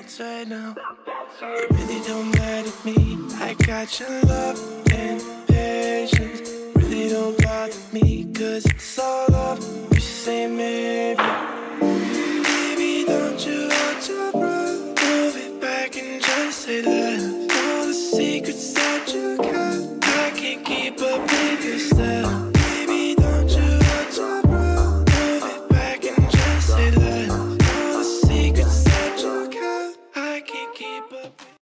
outside now. It really don't matter to me. I got your love and patience. Really don't bother me, cause it's all love. You say maybe. Baby, don't you hold your breath. Move it back and just say